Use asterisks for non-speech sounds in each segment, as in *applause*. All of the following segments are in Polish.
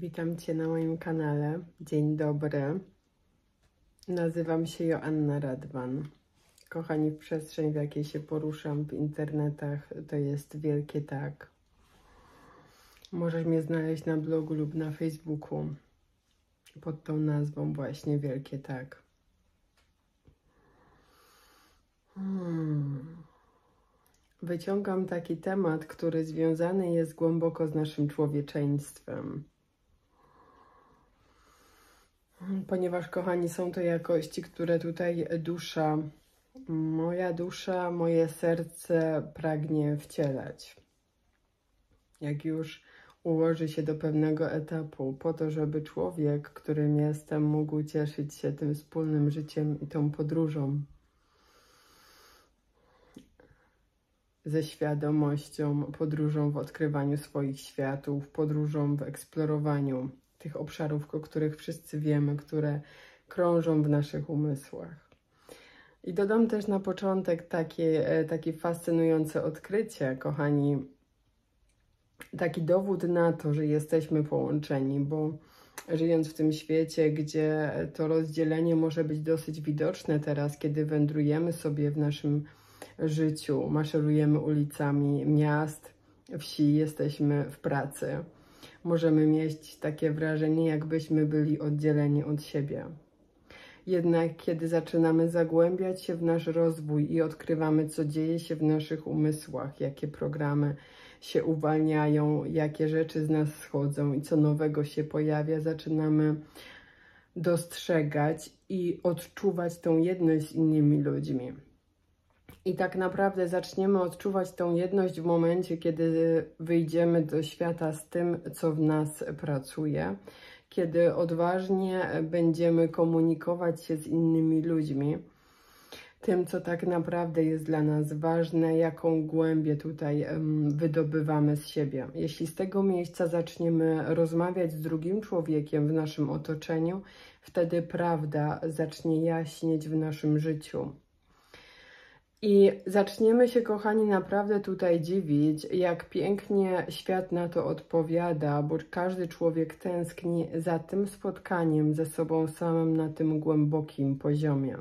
Witam Cię na moim kanale. Dzień dobry. Nazywam się Joanna Radwan. Kochani, w przestrzeń, w jakiej się poruszam w internetach, to jest wielkie tak. Możesz mnie znaleźć na blogu lub na Facebooku pod tą nazwą właśnie Wielkie Tak. Hmm. Wyciągam taki temat, który związany jest głęboko z naszym człowieczeństwem. Ponieważ, kochani, są to jakości, które tutaj dusza, moja dusza, moje serce pragnie wcielać. Jak już ułoży się do pewnego etapu, po to, żeby człowiek, którym jestem, mógł cieszyć się tym wspólnym życiem i tą podróżą. Ze świadomością, podróżą w odkrywaniu swoich światów, podróżą w eksplorowaniu tych obszarów, o których wszyscy wiemy, które krążą w naszych umysłach. I dodam też na początek takie, e, takie fascynujące odkrycie, kochani, taki dowód na to, że jesteśmy połączeni, bo żyjąc w tym świecie, gdzie to rozdzielenie może być dosyć widoczne teraz, kiedy wędrujemy sobie w naszym życiu, maszerujemy ulicami miast, wsi, jesteśmy w pracy możemy mieć takie wrażenie, jakbyśmy byli oddzieleni od siebie. Jednak kiedy zaczynamy zagłębiać się w nasz rozwój i odkrywamy, co dzieje się w naszych umysłach, jakie programy się uwalniają, jakie rzeczy z nas schodzą i co nowego się pojawia, zaczynamy dostrzegać i odczuwać tą jedność z innymi ludźmi. I tak naprawdę zaczniemy odczuwać tą jedność w momencie, kiedy wyjdziemy do świata z tym, co w nas pracuje, kiedy odważnie będziemy komunikować się z innymi ludźmi, tym, co tak naprawdę jest dla nas ważne, jaką głębię tutaj wydobywamy z siebie. Jeśli z tego miejsca zaczniemy rozmawiać z drugim człowiekiem w naszym otoczeniu, wtedy prawda zacznie jaśnieć w naszym życiu. I zaczniemy się, kochani, naprawdę tutaj dziwić, jak pięknie świat na to odpowiada, bo każdy człowiek tęskni za tym spotkaniem ze sobą samym na tym głębokim poziomie.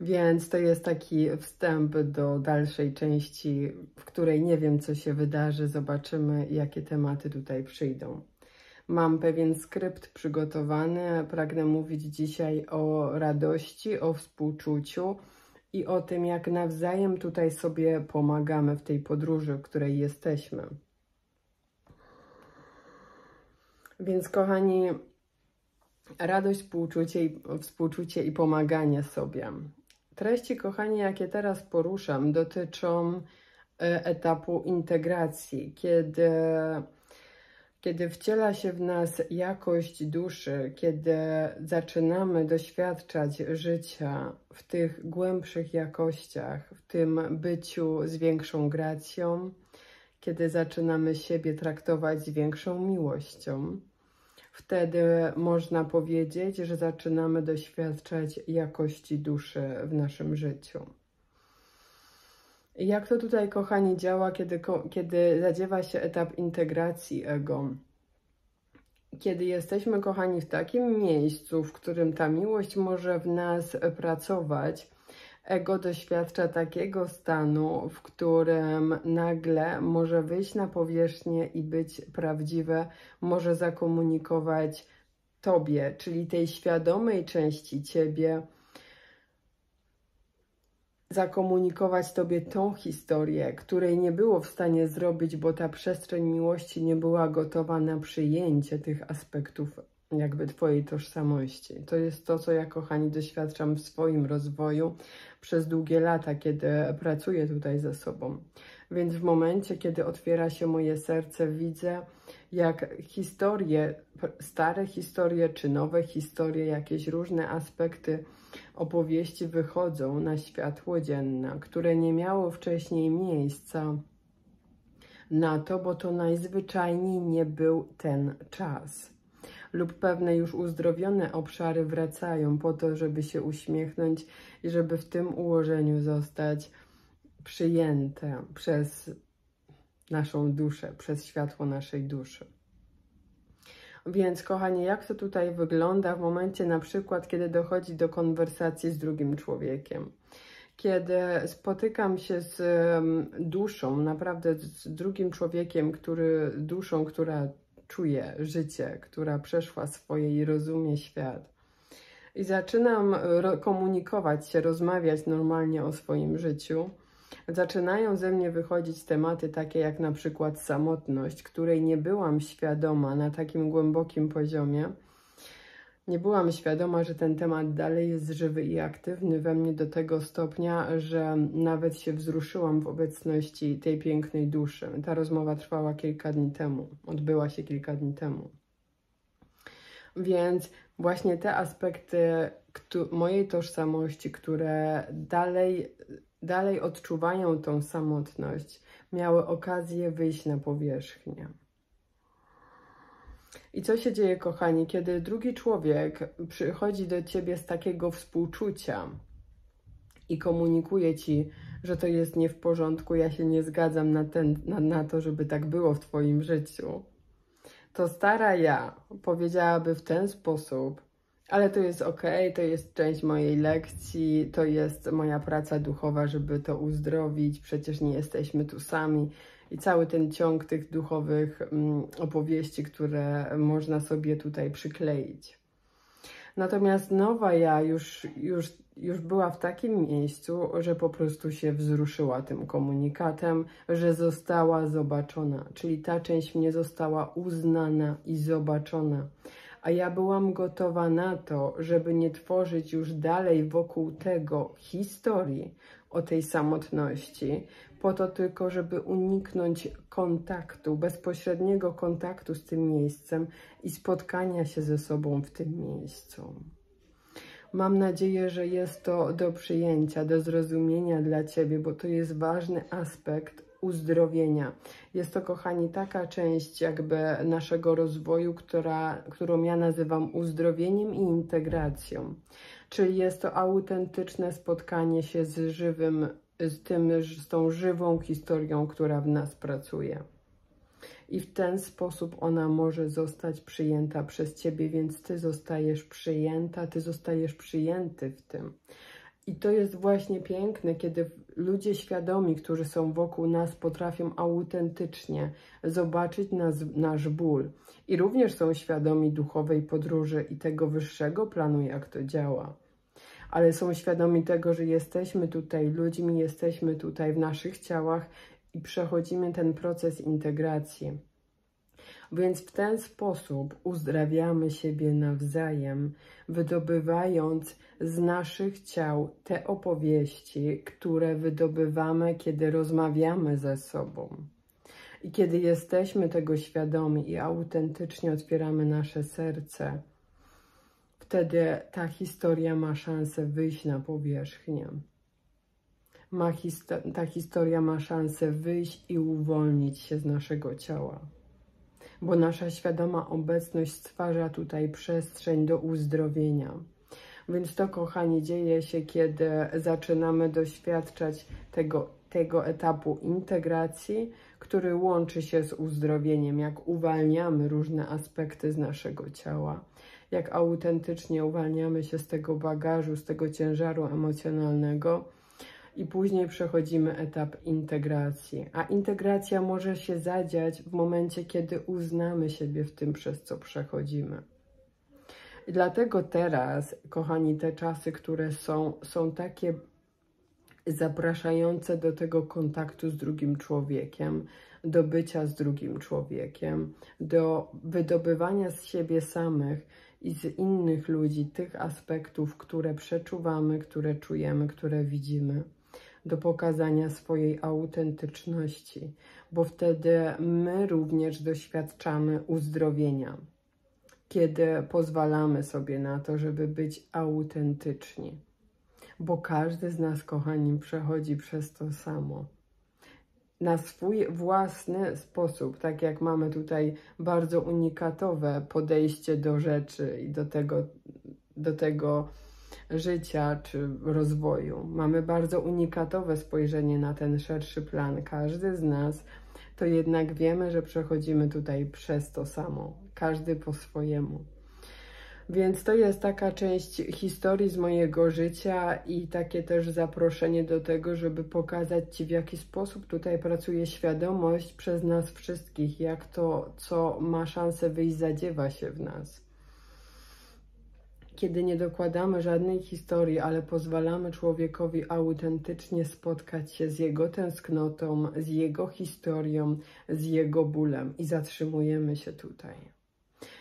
Więc to jest taki wstęp do dalszej części, w której nie wiem, co się wydarzy. Zobaczymy, jakie tematy tutaj przyjdą. Mam pewien skrypt przygotowany. Pragnę mówić dzisiaj o radości, o współczuciu i o tym, jak nawzajem tutaj sobie pomagamy w tej podróży, w której jesteśmy. Więc, kochani, radość, współczucie i, współczucie i pomaganie sobie. Treści, kochani, jakie teraz poruszam, dotyczą e, etapu integracji, kiedy kiedy wciela się w nas jakość duszy, kiedy zaczynamy doświadczać życia w tych głębszych jakościach, w tym byciu z większą gracją, kiedy zaczynamy siebie traktować z większą miłością, wtedy można powiedzieć, że zaczynamy doświadczać jakości duszy w naszym życiu. Jak to tutaj, kochani, działa, kiedy, kiedy zadziewa się etap integracji ego? Kiedy jesteśmy, kochani, w takim miejscu, w którym ta miłość może w nas pracować, ego doświadcza takiego stanu, w którym nagle może wyjść na powierzchnię i być prawdziwe, może zakomunikować Tobie, czyli tej świadomej części Ciebie, zakomunikować Tobie tą historię, której nie było w stanie zrobić, bo ta przestrzeń miłości nie była gotowa na przyjęcie tych aspektów jakby Twojej tożsamości. To jest to, co ja, kochani, doświadczam w swoim rozwoju przez długie lata, kiedy pracuję tutaj ze sobą. Więc w momencie, kiedy otwiera się moje serce, widzę, jak historie, stare historie czy nowe historie, jakieś różne aspekty opowieści wychodzą na światło dzienne, które nie miało wcześniej miejsca na to, bo to najzwyczajniej nie był ten czas. Lub pewne już uzdrowione obszary wracają po to, żeby się uśmiechnąć i żeby w tym ułożeniu zostać przyjęte przez naszą duszę, przez światło naszej duszy. Więc, kochani, jak to tutaj wygląda w momencie na przykład, kiedy dochodzi do konwersacji z drugim człowiekiem? Kiedy spotykam się z duszą, naprawdę z drugim człowiekiem, który duszą, która czuje życie, która przeszła swoje i rozumie świat. I zaczynam komunikować się, rozmawiać normalnie o swoim życiu Zaczynają ze mnie wychodzić tematy takie jak na przykład samotność, której nie byłam świadoma na takim głębokim poziomie. Nie byłam świadoma, że ten temat dalej jest żywy i aktywny we mnie do tego stopnia, że nawet się wzruszyłam w obecności tej pięknej duszy. Ta rozmowa trwała kilka dni temu, odbyła się kilka dni temu. Więc właśnie te aspekty mojej tożsamości, które dalej dalej odczuwają tą samotność, miały okazję wyjść na powierzchnię. I co się dzieje, kochani, kiedy drugi człowiek przychodzi do ciebie z takiego współczucia i komunikuje ci, że to jest nie w porządku, ja się nie zgadzam na, ten, na, na to, żeby tak było w twoim życiu, to stara ja powiedziałaby w ten sposób, ale to jest ok, to jest część mojej lekcji, to jest moja praca duchowa, żeby to uzdrowić. Przecież nie jesteśmy tu sami. I cały ten ciąg tych duchowych mm, opowieści, które można sobie tutaj przykleić. Natomiast nowa ja już, już, już była w takim miejscu, że po prostu się wzruszyła tym komunikatem, że została zobaczona, czyli ta część mnie została uznana i zobaczona a ja byłam gotowa na to, żeby nie tworzyć już dalej wokół tego historii o tej samotności, po to tylko, żeby uniknąć kontaktu, bezpośredniego kontaktu z tym miejscem i spotkania się ze sobą w tym miejscu. Mam nadzieję, że jest to do przyjęcia, do zrozumienia dla Ciebie, bo to jest ważny aspekt uzdrowienia. Jest to, kochani, taka część jakby naszego rozwoju, która, którą ja nazywam uzdrowieniem i integracją. Czyli jest to autentyczne spotkanie się z żywym, z, tym, z tą żywą historią, która w nas pracuje. I w ten sposób ona może zostać przyjęta przez Ciebie, więc Ty zostajesz przyjęta, Ty zostajesz przyjęty w tym. I to jest właśnie piękne, kiedy ludzie świadomi, którzy są wokół nas, potrafią autentycznie zobaczyć nas, nasz ból. I również są świadomi duchowej podróży i tego wyższego planu, jak to działa. Ale są świadomi tego, że jesteśmy tutaj ludźmi, jesteśmy tutaj w naszych ciałach i przechodzimy ten proces integracji. Więc w ten sposób uzdrawiamy siebie nawzajem, wydobywając z naszych ciał te opowieści, które wydobywamy, kiedy rozmawiamy ze sobą. I kiedy jesteśmy tego świadomi i autentycznie otwieramy nasze serce, wtedy ta historia ma szansę wyjść na powierzchnię. Ma histo ta historia ma szansę wyjść i uwolnić się z naszego ciała bo nasza świadoma obecność stwarza tutaj przestrzeń do uzdrowienia. Więc to, kochani, dzieje się, kiedy zaczynamy doświadczać tego, tego etapu integracji, który łączy się z uzdrowieniem, jak uwalniamy różne aspekty z naszego ciała, jak autentycznie uwalniamy się z tego bagażu, z tego ciężaru emocjonalnego i później przechodzimy etap integracji. A integracja może się zadziać w momencie, kiedy uznamy siebie w tym, przez co przechodzimy. I dlatego teraz, kochani, te czasy, które są, są takie zapraszające do tego kontaktu z drugim człowiekiem, do bycia z drugim człowiekiem, do wydobywania z siebie samych i z innych ludzi tych aspektów, które przeczuwamy, które czujemy, które widzimy do pokazania swojej autentyczności, bo wtedy my również doświadczamy uzdrowienia, kiedy pozwalamy sobie na to, żeby być autentyczni, bo każdy z nas, kochani, przechodzi przez to samo. Na swój własny sposób, tak jak mamy tutaj bardzo unikatowe podejście do rzeczy i do tego, do tego życia czy rozwoju. Mamy bardzo unikatowe spojrzenie na ten szerszy plan. Każdy z nas to jednak wiemy, że przechodzimy tutaj przez to samo, każdy po swojemu. Więc to jest taka część historii z mojego życia i takie też zaproszenie do tego, żeby pokazać Ci, w jaki sposób tutaj pracuje świadomość przez nas wszystkich, jak to, co ma szansę wyjść, zadziewa się w nas. Kiedy nie dokładamy żadnej historii, ale pozwalamy człowiekowi autentycznie spotkać się z jego tęsknotą, z jego historią, z jego bólem i zatrzymujemy się tutaj.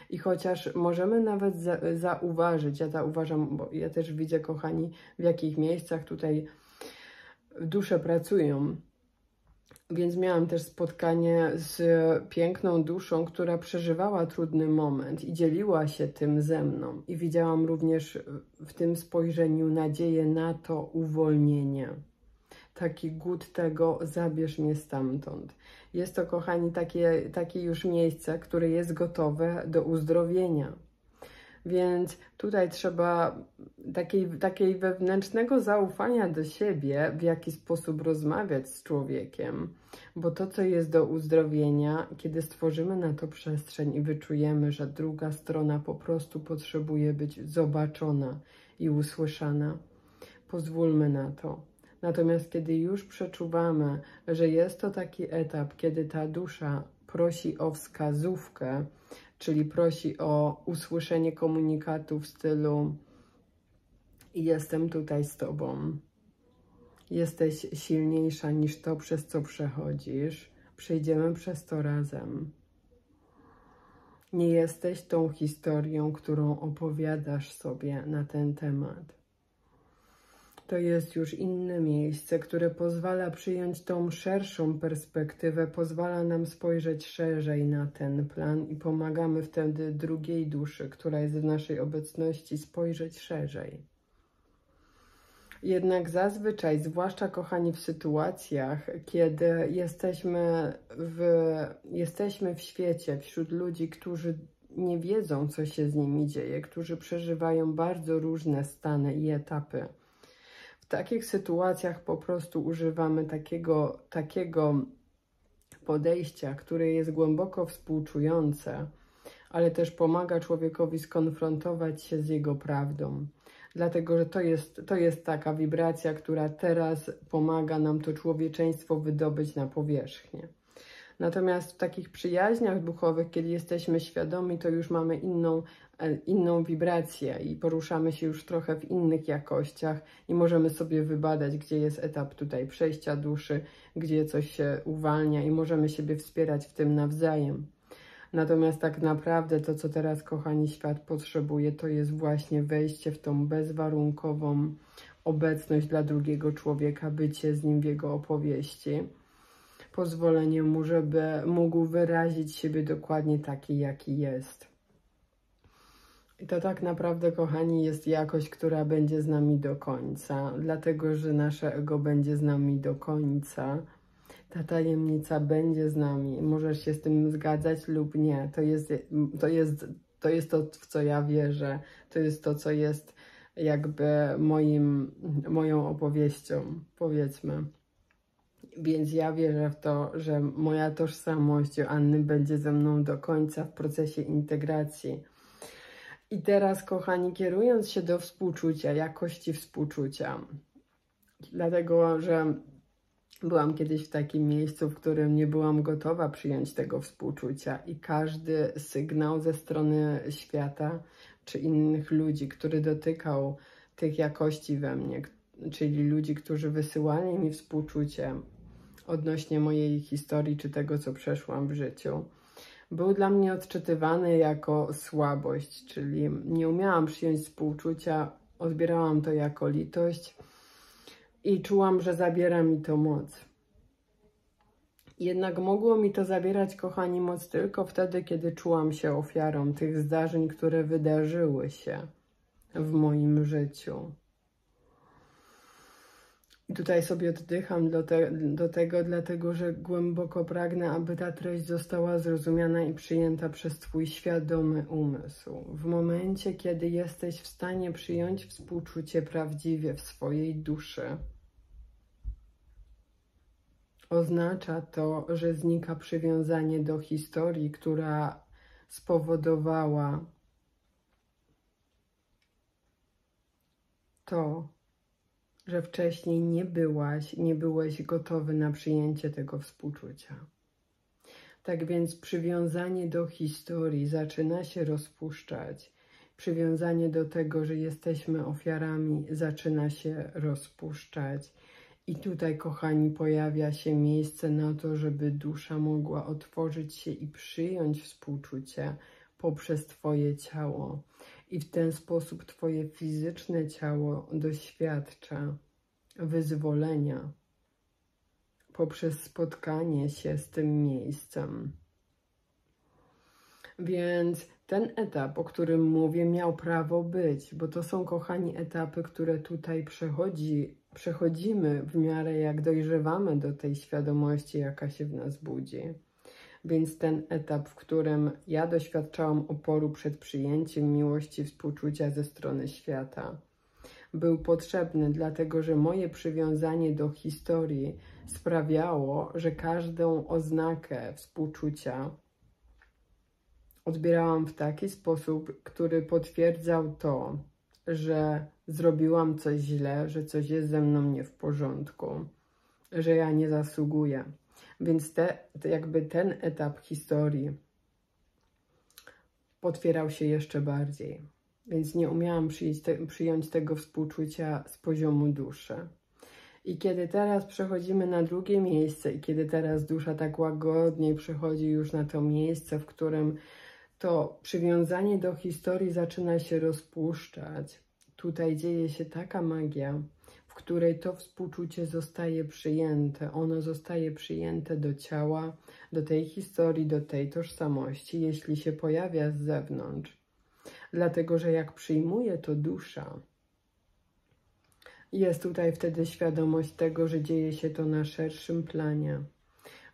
I chociaż możemy nawet za, zauważyć, ja zauważam, bo ja też widzę, kochani, w jakich miejscach tutaj dusze pracują. Więc miałam też spotkanie z piękną duszą, która przeżywała trudny moment i dzieliła się tym ze mną. I widziałam również w tym spojrzeniu nadzieję na to uwolnienie taki głód tego, zabierz mnie stamtąd. Jest to, kochani, takie, takie już miejsce, które jest gotowe do uzdrowienia. Więc tutaj trzeba takiej, takiej wewnętrznego zaufania do siebie, w jaki sposób rozmawiać z człowiekiem, bo to, co jest do uzdrowienia, kiedy stworzymy na to przestrzeń i wyczujemy, że druga strona po prostu potrzebuje być zobaczona i usłyszana, pozwólmy na to. Natomiast kiedy już przeczuwamy, że jest to taki etap, kiedy ta dusza prosi o wskazówkę, czyli prosi o usłyszenie komunikatu w stylu jestem tutaj z Tobą, jesteś silniejsza niż to, przez co przechodzisz, przejdziemy przez to razem. Nie jesteś tą historią, którą opowiadasz sobie na ten temat to jest już inne miejsce, które pozwala przyjąć tą szerszą perspektywę, pozwala nam spojrzeć szerzej na ten plan i pomagamy wtedy drugiej duszy, która jest w naszej obecności, spojrzeć szerzej. Jednak zazwyczaj, zwłaszcza kochani w sytuacjach, kiedy jesteśmy w, jesteśmy w świecie, wśród ludzi, którzy nie wiedzą, co się z nimi dzieje, którzy przeżywają bardzo różne stany i etapy, w takich sytuacjach po prostu używamy takiego, takiego podejścia, które jest głęboko współczujące, ale też pomaga człowiekowi skonfrontować się z jego prawdą. Dlatego, że to jest, to jest taka wibracja, która teraz pomaga nam to człowieczeństwo wydobyć na powierzchnię. Natomiast w takich przyjaźniach duchowych, kiedy jesteśmy świadomi, to już mamy inną, e, inną wibrację i poruszamy się już trochę w innych jakościach i możemy sobie wybadać, gdzie jest etap tutaj przejścia duszy, gdzie coś się uwalnia i możemy siebie wspierać w tym nawzajem. Natomiast tak naprawdę to, co teraz, kochani, świat potrzebuje, to jest właśnie wejście w tą bezwarunkową obecność dla drugiego człowieka, bycie z nim w jego opowieści pozwolenie mu, żeby mógł wyrazić siebie dokładnie taki, jaki jest. I to tak naprawdę, kochani, jest jakość, która będzie z nami do końca, dlatego że nasze ego będzie z nami do końca. Ta tajemnica będzie z nami. Możesz się z tym zgadzać lub nie. To jest to, jest, to, jest to w co ja wierzę. To jest to, co jest jakby moim, moją opowieścią, powiedzmy. Więc ja wierzę w to, że moja tożsamość Anny będzie ze mną do końca w procesie integracji. I teraz, kochani, kierując się do współczucia, jakości współczucia, dlatego że byłam kiedyś w takim miejscu, w którym nie byłam gotowa przyjąć tego współczucia, i każdy sygnał ze strony świata czy innych ludzi, który dotykał tych jakości we mnie, czyli ludzi, którzy wysyłali mi współczucie, odnośnie mojej historii czy tego, co przeszłam w życiu, był dla mnie odczytywany jako słabość, czyli nie umiałam przyjąć współczucia, odbierałam to jako litość i czułam, że zabiera mi to moc. Jednak mogło mi to zabierać, kochani, moc tylko wtedy, kiedy czułam się ofiarą tych zdarzeń, które wydarzyły się w moim życiu. I tutaj sobie oddycham do, te, do tego, dlatego że głęboko pragnę, aby ta treść została zrozumiana i przyjęta przez Twój świadomy umysł. W momencie, kiedy jesteś w stanie przyjąć współczucie prawdziwie w swojej duszy, Oznacza to, że znika przywiązanie do historii, która spowodowała to, że wcześniej nie byłaś, nie byłeś gotowy na przyjęcie tego współczucia. Tak więc przywiązanie do historii zaczyna się rozpuszczać. Przywiązanie do tego, że jesteśmy ofiarami, zaczyna się rozpuszczać. I tutaj, kochani, pojawia się miejsce na to, żeby dusza mogła otworzyć się i przyjąć współczucie poprzez Twoje ciało. I w ten sposób Twoje fizyczne ciało doświadcza wyzwolenia poprzez spotkanie się z tym miejscem. Więc ten etap, o którym mówię, miał prawo być, bo to są, kochani, etapy, które tutaj przechodzi, przechodzimy w miarę jak dojrzewamy do tej świadomości, jaka się w nas budzi. Więc ten etap, w którym ja doświadczałam oporu przed przyjęciem miłości, współczucia ze strony świata, był potrzebny, dlatego że moje przywiązanie do historii sprawiało, że każdą oznakę współczucia odbierałam w taki sposób, który potwierdzał to, że zrobiłam coś źle, że coś jest ze mną nie w porządku, że ja nie zasługuję. Więc te, jakby ten etap historii potwierał się jeszcze bardziej. Więc nie umiałam przyjąć, te, przyjąć tego współczucia z poziomu duszy. I kiedy teraz przechodzimy na drugie miejsce, i kiedy teraz dusza tak łagodniej przechodzi już na to miejsce, w którym to przywiązanie do historii zaczyna się rozpuszczać. Tutaj dzieje się taka magia, której to współczucie zostaje przyjęte. Ono zostaje przyjęte do ciała, do tej historii, do tej tożsamości, jeśli się pojawia z zewnątrz. Dlatego, że jak przyjmuje to dusza, jest tutaj wtedy świadomość tego, że dzieje się to na szerszym planie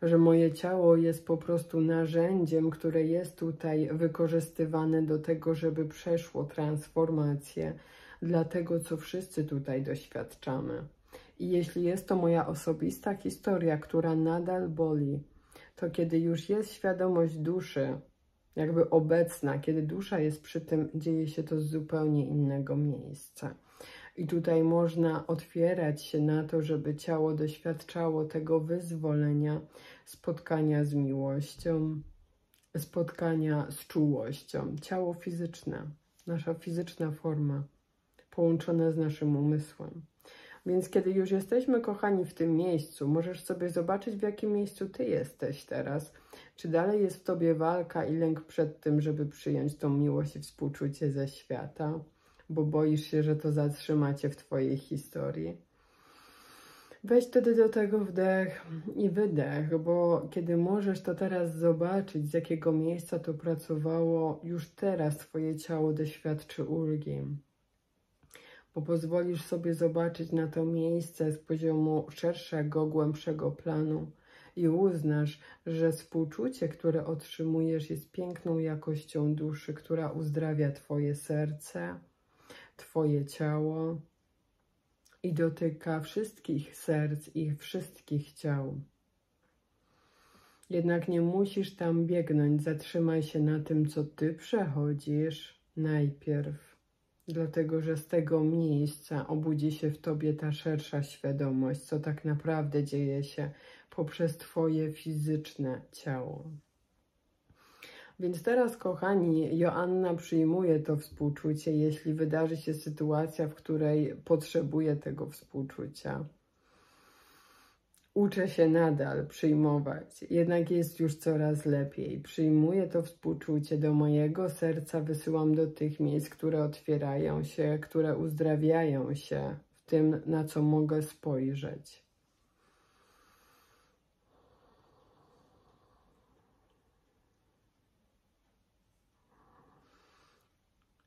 że moje ciało jest po prostu narzędziem, które jest tutaj wykorzystywane do tego, żeby przeszło transformację dla tego, co wszyscy tutaj doświadczamy. I jeśli jest to moja osobista historia, która nadal boli, to kiedy już jest świadomość duszy, jakby obecna, kiedy dusza jest przy tym, dzieje się to z zupełnie innego miejsca. I tutaj można otwierać się na to, żeby ciało doświadczało tego wyzwolenia, spotkania z miłością, spotkania z czułością. Ciało fizyczne, nasza fizyczna forma, połączona z naszym umysłem. Więc kiedy już jesteśmy kochani w tym miejscu, możesz sobie zobaczyć, w jakim miejscu ty jesteś teraz. Czy dalej jest w tobie walka i lęk przed tym, żeby przyjąć tą miłość i współczucie ze świata? bo boisz się, że to zatrzymacie w Twojej historii. Weź wtedy do tego wdech i wydech, bo kiedy możesz to teraz zobaczyć, z jakiego miejsca to pracowało, już teraz Twoje ciało doświadczy ulgi. Bo pozwolisz sobie zobaczyć na to miejsce z poziomu szerszego, głębszego planu i uznasz, że współczucie, które otrzymujesz, jest piękną jakością duszy, która uzdrawia Twoje serce Twoje ciało i dotyka wszystkich serc i wszystkich ciał. Jednak nie musisz tam biegnąć, zatrzymaj się na tym, co Ty przechodzisz najpierw, dlatego że z tego miejsca obudzi się w Tobie ta szersza świadomość, co tak naprawdę dzieje się poprzez Twoje fizyczne ciało. Więc teraz, kochani, Joanna przyjmuje to współczucie, jeśli wydarzy się sytuacja, w której potrzebuje tego współczucia. Uczę się nadal przyjmować, jednak jest już coraz lepiej. Przyjmuję to współczucie do mojego serca, wysyłam do tych miejsc, które otwierają się, które uzdrawiają się w tym, na co mogę spojrzeć.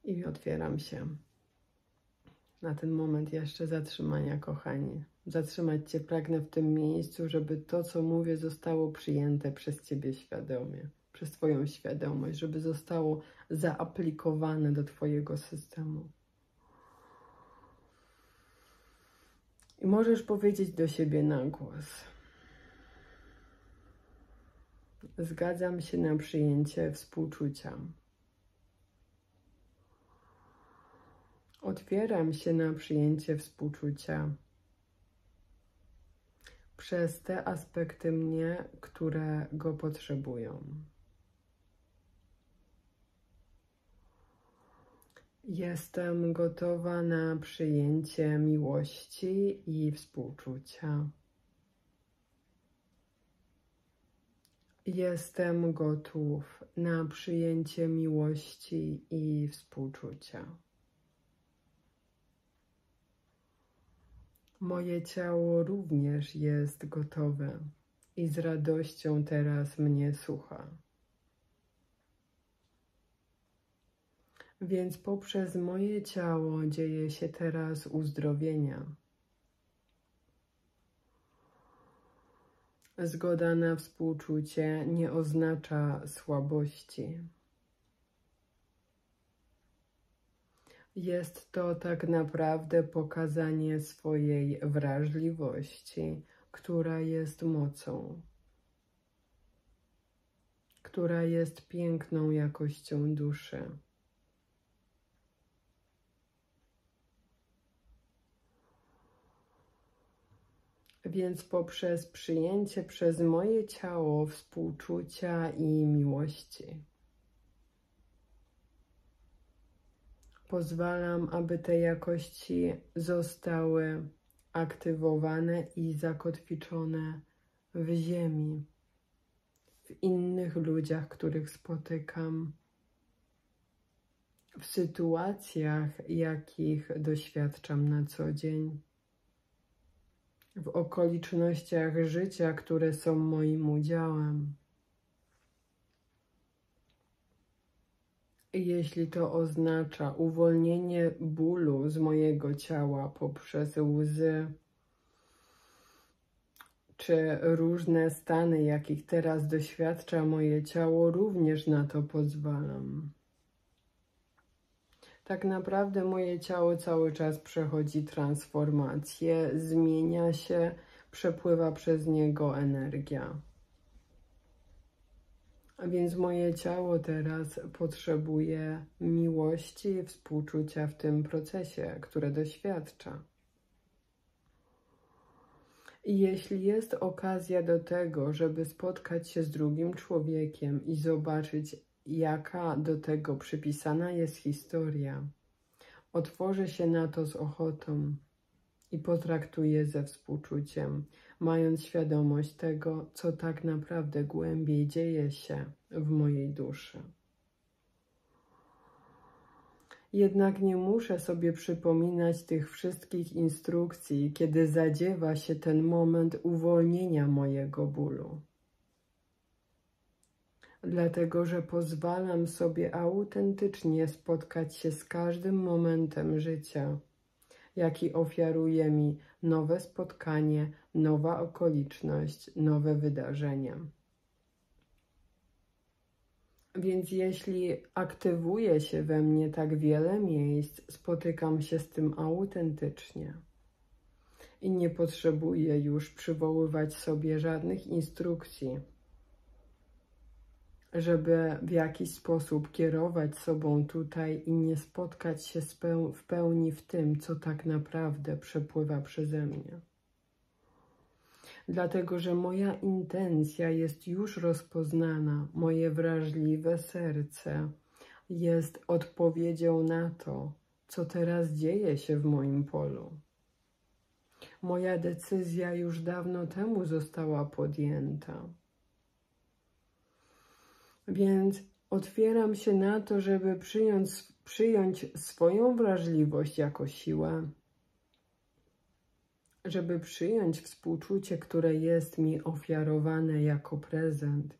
i otwieram się na ten moment jeszcze zatrzymania, kochani. Zatrzymać Cię pragnę w tym miejscu, żeby to, co mówię, zostało przyjęte przez Ciebie świadomie, przez Twoją świadomość, żeby zostało zaaplikowane do Twojego systemu. I możesz powiedzieć do siebie na głos. Zgadzam się na przyjęcie współczucia. Otwieram się na przyjęcie współczucia przez te aspekty mnie, które go potrzebują. Jestem gotowa na przyjęcie miłości i współczucia. Jestem gotów na przyjęcie miłości i współczucia. Moje ciało również jest gotowe i z radością teraz mnie słucha. Więc poprzez moje ciało dzieje się teraz uzdrowienia. Zgoda na współczucie nie oznacza słabości. Jest to tak naprawdę pokazanie swojej wrażliwości, która jest mocą, która jest piękną jakością duszy. Więc poprzez przyjęcie przez moje ciało współczucia i miłości, pozwalam, aby te jakości zostały aktywowane i zakotwiczone w ziemi, w innych ludziach, których spotykam, w sytuacjach, jakich doświadczam na co dzień w okolicznościach życia, które są moim udziałem. Jeśli to oznacza uwolnienie bólu z mojego ciała poprzez łzy, czy różne stany, jakich teraz doświadcza moje ciało, również na to pozwalam. Tak naprawdę moje ciało cały czas przechodzi transformację, zmienia się, przepływa przez niego energia. A więc moje ciało teraz potrzebuje miłości i współczucia w tym procesie, które doświadcza. I jeśli jest okazja do tego, żeby spotkać się z drugim człowiekiem i zobaczyć, jaka do tego przypisana jest historia, otworzę się na to z ochotą i potraktuję ze współczuciem, mając świadomość tego, co tak naprawdę głębiej dzieje się w mojej duszy. Jednak nie muszę sobie przypominać tych wszystkich instrukcji, kiedy zadziewa się ten moment uwolnienia mojego bólu dlatego że pozwalam sobie autentycznie spotkać się z każdym momentem życia, jaki ofiaruje mi nowe spotkanie, nowa okoliczność, nowe wydarzenia. Więc jeśli aktywuje się we mnie tak wiele miejsc, spotykam się z tym autentycznie. I nie potrzebuję już przywoływać sobie żadnych instrukcji żeby w jakiś sposób kierować sobą tutaj i nie spotkać się w pełni w tym, co tak naprawdę przepływa przeze mnie. Dlatego, że moja intencja jest już rozpoznana, moje wrażliwe serce jest odpowiedzią na to, co teraz dzieje się w moim polu. Moja decyzja już dawno temu została podjęta. Więc otwieram się na to, żeby przyjąć, przyjąć swoją wrażliwość jako siłę, żeby przyjąć współczucie, które jest mi ofiarowane jako prezent,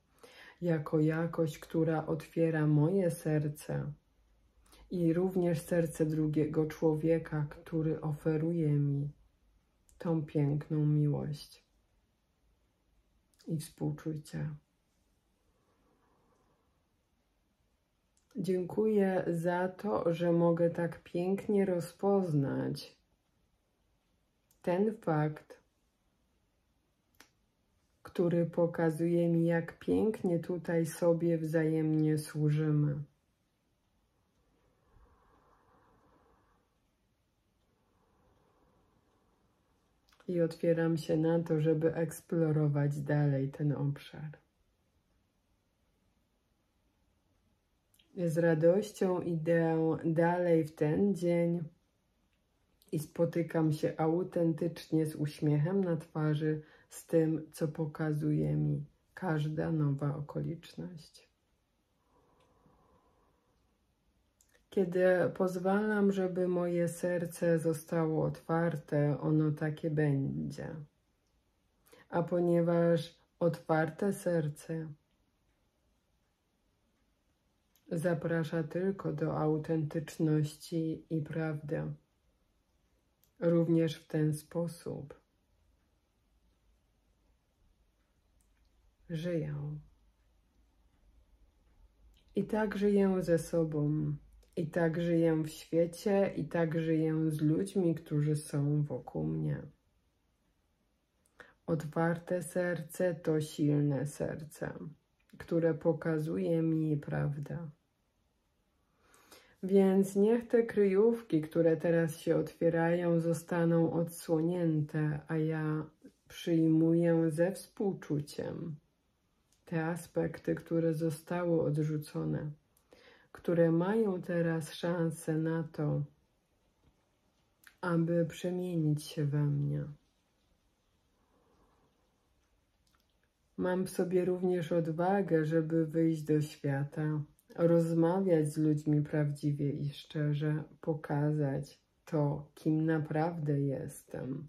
jako jakość, która otwiera moje serce i również serce drugiego człowieka, który oferuje mi tą piękną miłość i współczucie. Dziękuję za to, że mogę tak pięknie rozpoznać ten fakt, który pokazuje mi, jak pięknie tutaj sobie wzajemnie służymy. I otwieram się na to, żeby eksplorować dalej ten obszar. Z radością idę dalej w ten dzień i spotykam się autentycznie z uśmiechem na twarzy z tym, co pokazuje mi każda nowa okoliczność. Kiedy pozwalam, żeby moje serce zostało otwarte, ono takie będzie. A ponieważ otwarte serce zaprasza tylko do autentyczności i prawdy, również w ten sposób żyję. I tak żyję ze sobą, i tak żyję w świecie, i tak żyję z ludźmi, którzy są wokół mnie. Otwarte serce to silne serce, które pokazuje mi prawdę. Więc niech te kryjówki, które teraz się otwierają, zostaną odsłonięte, a ja przyjmuję ze współczuciem te aspekty, które zostały odrzucone, które mają teraz szansę na to, aby przemienić się we mnie. Mam w sobie również odwagę, żeby wyjść do świata, rozmawiać z ludźmi prawdziwie i szczerze, pokazać to, kim naprawdę jestem.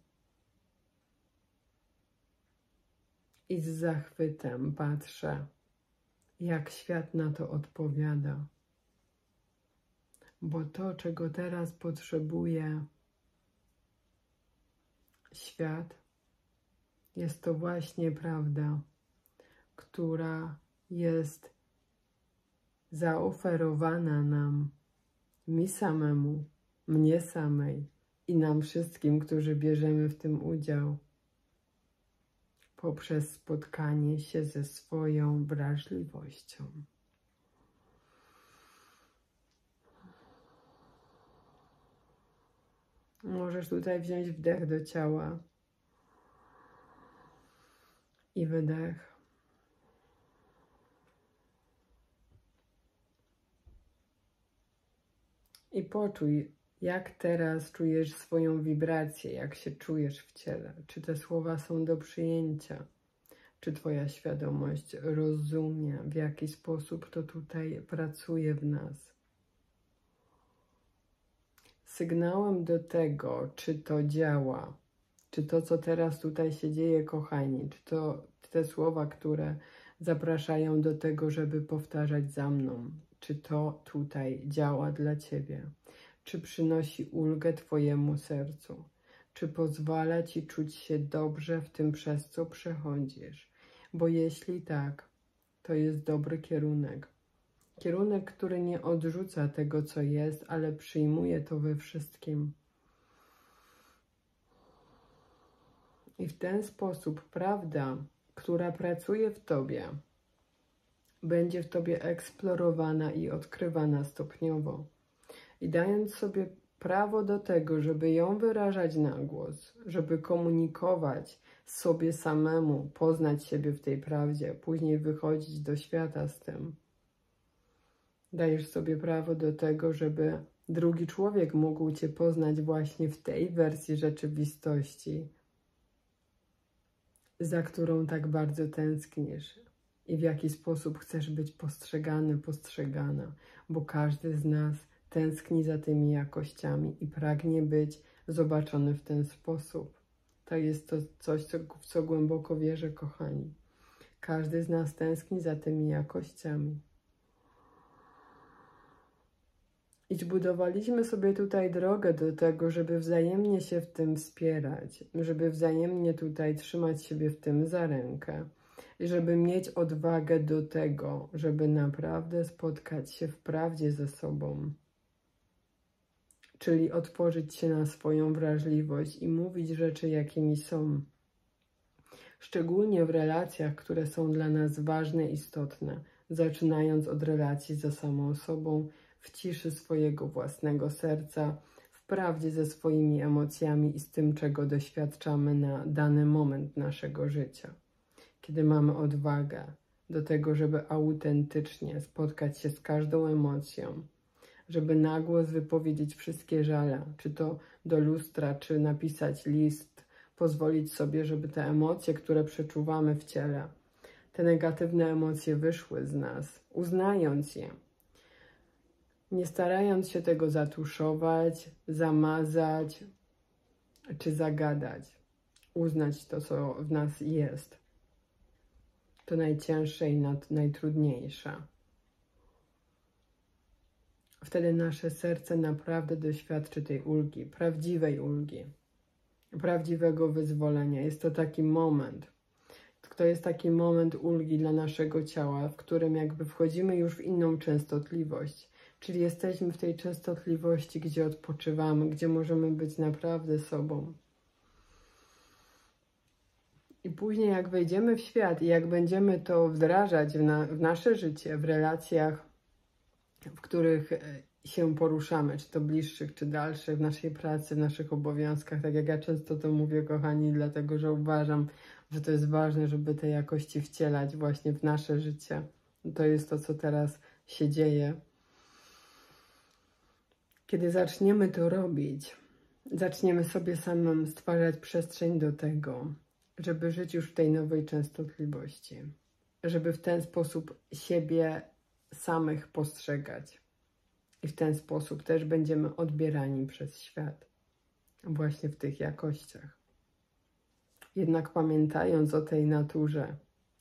i z zachwytem patrzę, jak świat na to odpowiada. Bo to, czego teraz potrzebuje świat, jest to właśnie prawda, która jest zaoferowana nam, mi samemu, mnie samej i nam wszystkim, którzy bierzemy w tym udział poprzez spotkanie się ze swoją wrażliwością. Możesz tutaj wziąć wdech do ciała i wydech. I poczuj jak teraz czujesz swoją wibrację, jak się czujesz w ciele? Czy te słowa są do przyjęcia? Czy Twoja świadomość rozumie, w jaki sposób to tutaj pracuje w nas? Sygnałem do tego, czy to działa, czy to, co teraz tutaj się dzieje, kochani, czy to te słowa, które zapraszają do tego, żeby powtarzać za mną, czy to tutaj działa dla Ciebie? Czy przynosi ulgę Twojemu sercu? Czy pozwala Ci czuć się dobrze w tym, przez co przechodzisz? Bo jeśli tak, to jest dobry kierunek. Kierunek, który nie odrzuca tego, co jest, ale przyjmuje to we wszystkim. I w ten sposób prawda, która pracuje w Tobie, będzie w Tobie eksplorowana i odkrywana stopniowo i dając sobie prawo do tego, żeby ją wyrażać na głos, żeby komunikować sobie samemu, poznać siebie w tej prawdzie, później wychodzić do świata z tym. Dajesz sobie prawo do tego, żeby drugi człowiek mógł Cię poznać właśnie w tej wersji rzeczywistości, za którą tak bardzo tęsknisz i w jaki sposób chcesz być postrzegany, postrzegana, bo każdy z nas tęskni za tymi jakościami i pragnie być zobaczony w ten sposób. To jest to coś, co, w co głęboko wierzę, kochani. Każdy z nas tęskni za tymi jakościami. I budowaliśmy sobie tutaj drogę do tego, żeby wzajemnie się w tym wspierać, żeby wzajemnie tutaj trzymać siebie w tym za rękę i żeby mieć odwagę do tego, żeby naprawdę spotkać się w prawdzie ze sobą czyli otworzyć się na swoją wrażliwość i mówić rzeczy, jakimi są. szczególnie w relacjach, które są dla nas ważne, istotne, zaczynając od relacji ze samą sobą, w ciszy swojego własnego serca, w prawdzie ze swoimi emocjami i z tym, czego doświadczamy na dany moment naszego życia. Kiedy mamy odwagę do tego, żeby autentycznie spotkać się z każdą emocją, żeby na głos wypowiedzieć wszystkie żale, czy to do lustra, czy napisać list, pozwolić sobie, żeby te emocje, które przeczuwamy w ciele, te negatywne emocje wyszły z nas, uznając je, nie starając się tego zatuszować, zamazać czy zagadać, uznać to, co w nas jest. To najcięższe i najtrudniejsze. Wtedy nasze serce naprawdę doświadczy tej ulgi, prawdziwej ulgi, prawdziwego wyzwolenia. Jest to taki moment. To jest taki moment ulgi dla naszego ciała, w którym jakby wchodzimy już w inną częstotliwość. Czyli jesteśmy w tej częstotliwości, gdzie odpoczywamy, gdzie możemy być naprawdę sobą. I później, jak wejdziemy w świat i jak będziemy to wdrażać w, na, w nasze życie, w relacjach, w których e, się poruszamy, czy to bliższych, czy dalszych, w naszej pracy, w naszych obowiązkach. Tak jak ja często to mówię, kochani, dlatego że uważam, że to jest ważne, żeby te jakości wcielać właśnie w nasze życie. To jest to, co teraz się dzieje. Kiedy zaczniemy to robić, zaczniemy sobie samym stwarzać przestrzeń do tego, żeby żyć już w tej nowej częstotliwości, żeby w ten sposób siebie samych postrzegać. I w ten sposób też będziemy odbierani przez świat, właśnie w tych jakościach. Jednak pamiętając o tej naturze,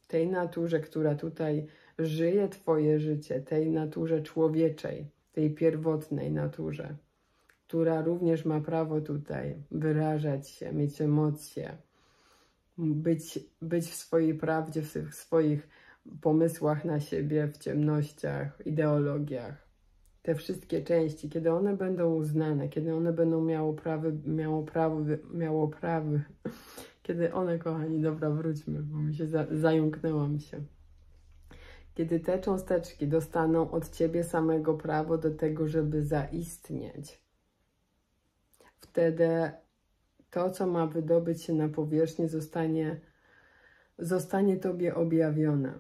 tej naturze, która tutaj żyje Twoje życie, tej naturze człowieczej, tej pierwotnej naturze, która również ma prawo tutaj wyrażać się, mieć emocje, być, być w swojej prawdzie, w swoich pomysłach na siebie, w ciemnościach, ideologiach. Te wszystkie części, kiedy one będą uznane, kiedy one będą miało prawo, miało prawo, miało prawy, *laughs* kiedy one, kochani, dobra, wróćmy, bo mi się za, zająknęłam się. Kiedy te cząsteczki dostaną od Ciebie samego prawo do tego, żeby zaistnieć, wtedy to, co ma wydobyć się na powierzchnię, zostanie, zostanie Tobie objawione.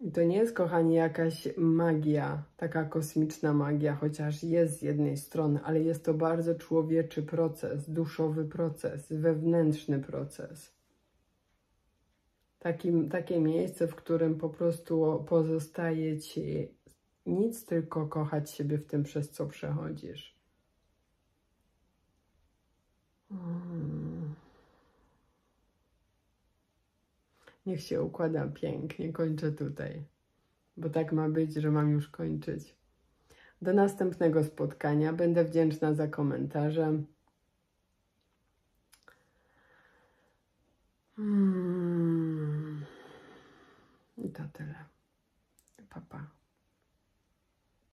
I to nie jest, kochani, jakaś magia, taka kosmiczna magia, chociaż jest z jednej strony, ale jest to bardzo człowieczy proces, duszowy proces, wewnętrzny proces. Takim, takie miejsce, w którym po prostu pozostaje Ci nic, tylko kochać siebie w tym, przez co przechodzisz. Hmm. Niech się układa pięknie. Kończę tutaj, bo tak ma być, że mam już kończyć. Do następnego spotkania. Będę wdzięczna za komentarze. Hmm. I to tyle.